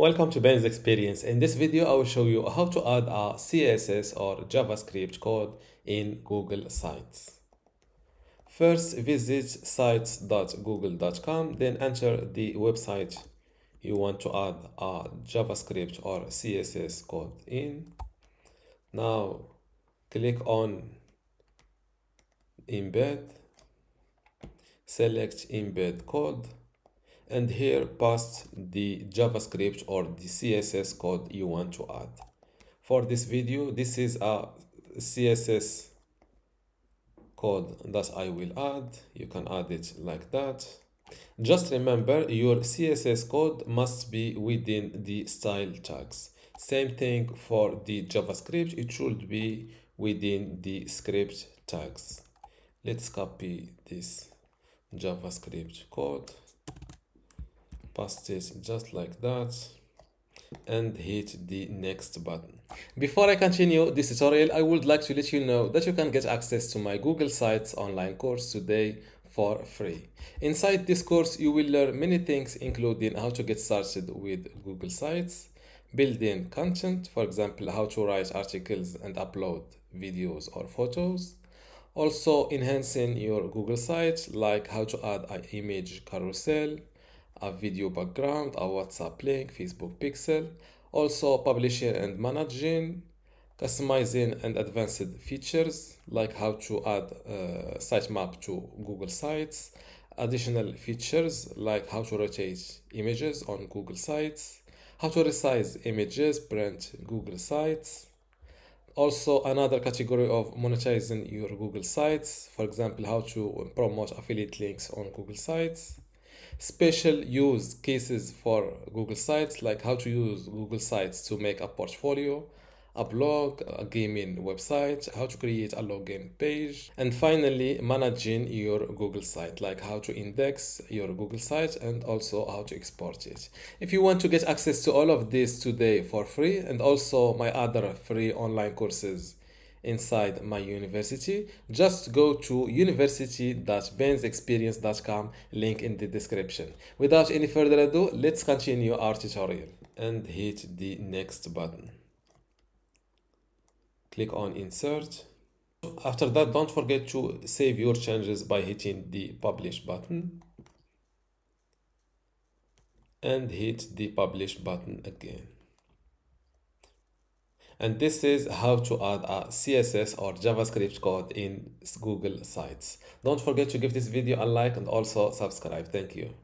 Welcome to Ben's Experience. In this video, I will show you how to add a CSS or JavaScript code in Google Sites. First, visit sites.google.com, then enter the website you want to add a JavaScript or CSS code in. Now, click on Embed, select Embed Code, and here paste the JavaScript or the CSS code you want to add. For this video, this is a CSS code that I will add. You can add it like that. Just remember your CSS code must be within the style tags. Same thing for the JavaScript, it should be within the script tags. Let's copy this JavaScript code paste it just like that and hit the next button. Before I continue this tutorial, I would like to let you know that you can get access to my Google Sites online course today for free. Inside this course, you will learn many things including how to get started with Google Sites, building content, for example, how to write articles and upload videos or photos, also enhancing your Google site like how to add an image carousel, a video background, a WhatsApp link, Facebook pixel, also publishing and managing, customizing and advanced features like how to add uh, sitemap to Google Sites, additional features like how to rotate images on Google Sites, how to resize images, print Google Sites, also another category of monetizing your Google Sites, for example, how to promote affiliate links on Google Sites, special use cases for Google Sites, like how to use Google Sites to make a portfolio, a blog, a gaming website, how to create a login page, and finally managing your Google site, like how to index your Google site and also how to export it. If you want to get access to all of this today for free and also my other free online courses inside my university. Just go to university.bensexperience.com link in the description. Without any further ado let's continue our tutorial and hit the next button. Click on insert. After that don't forget to save your changes by hitting the publish button and hit the publish button again and this is how to add a css or javascript code in google sites. Don't forget to give this video a like and also subscribe. Thank you